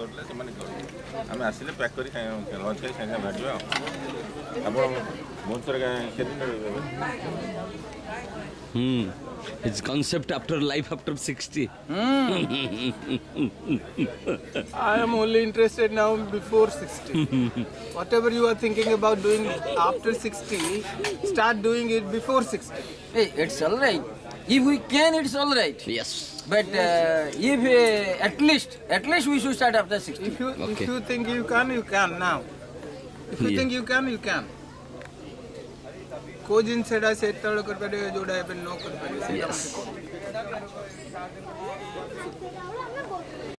କରୁଥିଲେ ସେମାନେ କରିବେ ଆମେ ଆସିଲେ ପ୍ୟାକ୍ କରି ଲଞ୍ଚ କରି ସାଙ୍ଗେ ସାଙ୍ଗେ ଭାଗିବା ଆଉ ଆପଣ ବହୁତ ଥର କେତେ ଦିନ ରହିବେ Hmm. His concept after life after 60. I am only interested now before 60. Whatever you are thinking about doing after 60, start doing it before 60. Hey, it's all right. If we can, it's all right. Yes. But uh, if uh, at least at least we should start after 60. If you okay. if you think you can, you can now. If you yeah. think you can, you can. ko jin seda se set kar pade પડ્યો જોડા no kar pade yes